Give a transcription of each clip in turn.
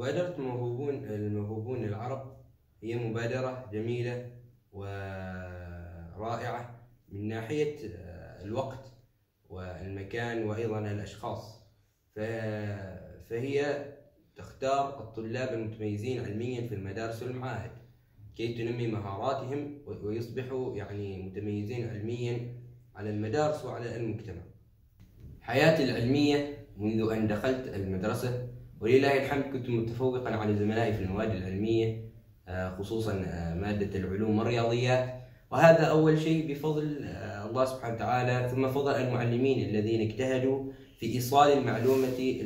مبادرة الموهوبون الموهوبون العرب. هي مبادرة جميلة ورائعة من ناحية الوقت والمكان وأيضا الأشخاص. فهي تختار الطلاب المتميزين علميا في المدارس والمعاهد كي تنمي مهاراتهم ويصبحوا يعني متميزين علميا على المدارس وعلى المجتمع. حياتي العلمية منذ أن دخلت المدرسة ولله الحمد كنت متفوقا على زملائي في المواد العلمية آه، خصوصا آه، مادة العلوم والرياضيات وهذا أول شيء بفضل آه، الله سبحانه وتعالى ثم فضل المعلمين الذين اجتهدوا في إيصال المعلومة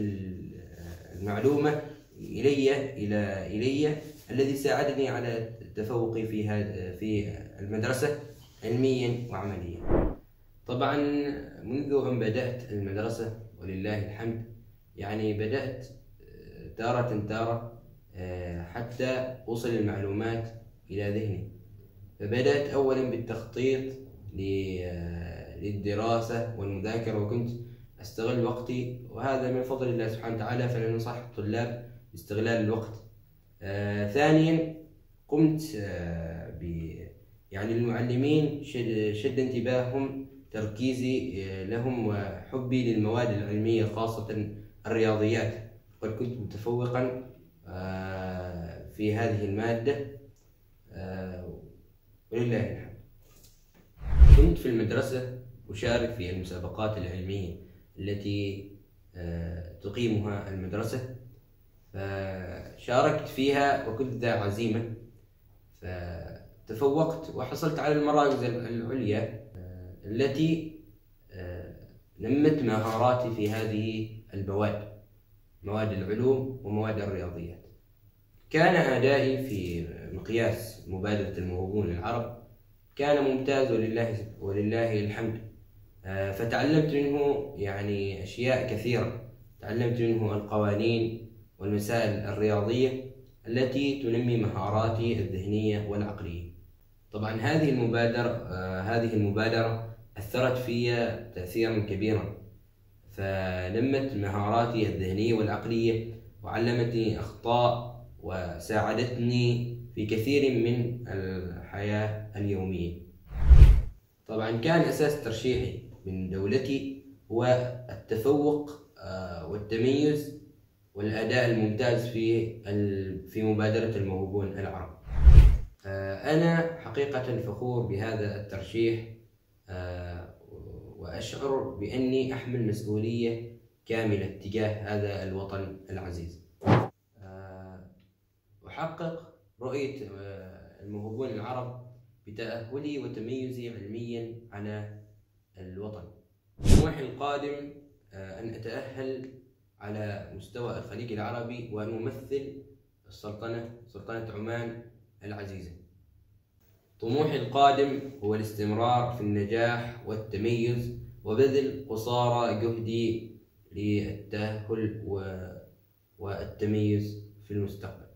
المعلومة إلي إلى إلي الذي ساعدني على تفوقي في في المدرسة علميا وعمليا. طبعا منذ أن بدأت المدرسة ولله الحمد يعني بدأت تارة تارة حتى أوصل المعلومات إلى ذهني فبدأت أولا بالتخطيط للدراسة والمذاكرة وكنت أستغل وقتي. وهذا من فضل الله سبحانه وتعالى فلننصح الطلاب باستغلال الوقت. آه ثانيا قمت آه ب يعني المعلمين شد, انتباههم تركيزي آه لهم وحبي للمواد العلمية خاصة الرياضيات. قد كنت متفوقا آه في هذه المادة آه ولله الحمد. كنت في المدرسة أشارك في المسابقات العلمية التي آه تقيمها المدرسة فشاركت فيها وكنت ذا عزيمة فتفوقت وحصلت على المراكز العليا التي نمت مهاراتي في هذه المواد مواد العلوم ومواد الرياضيات. كان أدائي في مقياس مبادرة الموهوبون العرب كان ممتاز ولله ولله الحمد. فتعلمت منه يعني أشياء كثيرة. تعلمت منه القوانين والمسائل الرياضية التي تنمي مهاراتي الذهنية والعقلية. طبعا هذه المبادرة آه هذه المبادرة أثرت في تأثيرا كبيرا فنمت مهاراتي الذهنية والعقلية وعلمتني أخطاء وساعدتني في كثير من الحياة اليومية طبعا كان أساس ترشيحي من دولتي هو التفوق آه والتميز والأداء الممتاز في في مبادرة الموهوبون العرب. أنا حقيقة فخور بهذا الترشيح وأشعر بأني أحمل مسؤولية كاملة تجاه هذا الوطن العزيز. أحقق رؤية الموهوبون العرب بتأهلي وتميزي علميا على الوطن. طموحي القادم أن أتأهل على مستوى الخليج العربي ونمثل السلطنة سلطنة عمان العزيزة طموحي القادم هو الاستمرار في النجاح والتميز وبذل قصارى جهدي للتأهل والتميز في المستقبل.